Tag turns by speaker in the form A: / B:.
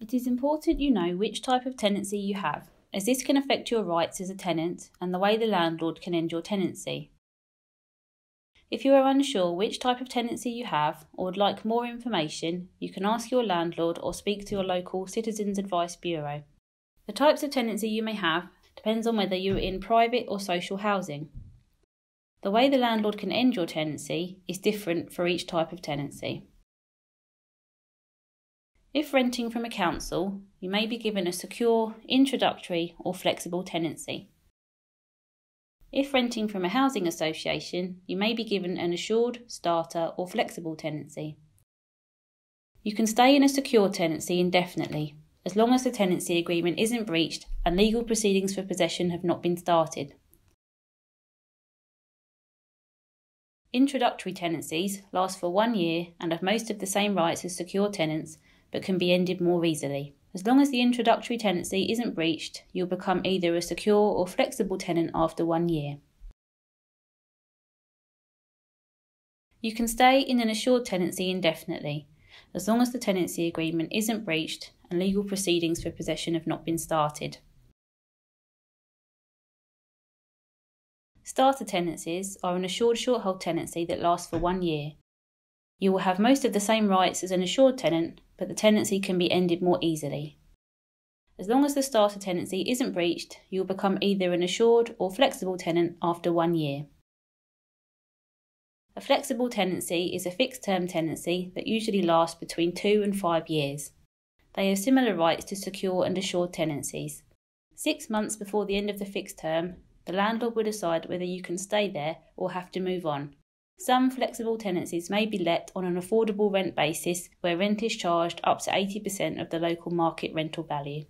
A: It is important you know which type of tenancy you have, as this can affect your rights as a tenant and the way the landlord can end your tenancy. If you are unsure which type of tenancy you have or would like more information, you can ask your landlord or speak to your local Citizens Advice Bureau. The types of tenancy you may have depends on whether you are in private or social housing. The way the landlord can end your tenancy is different for each type of tenancy. If renting from a council, you may be given a secure, introductory, or flexible tenancy. If renting from a housing association, you may be given an assured, starter, or flexible tenancy. You can stay in a secure tenancy indefinitely, as long as the tenancy agreement isn't breached and legal proceedings for possession have not been started. Introductory tenancies last for one year and have most of the same rights as secure tenants but can be ended more easily. As long as the introductory tenancy isn't breached, you'll become either a secure or flexible tenant after one year. You can stay in an assured tenancy indefinitely, as long as the tenancy agreement isn't breached and legal proceedings for possession have not been started. Starter tenancies are an assured short hold tenancy that lasts for one year. You will have most of the same rights as an assured tenant, but the tenancy can be ended more easily. As long as the starter tenancy isn't breached, you will become either an assured or flexible tenant after one year. A flexible tenancy is a fixed term tenancy that usually lasts between two and five years. They have similar rights to secure and assured tenancies. Six months before the end of the fixed term, the landlord will decide whether you can stay there or have to move on. Some flexible tenancies may be let on an affordable rent basis where rent is charged up to 80% of the local market rental value.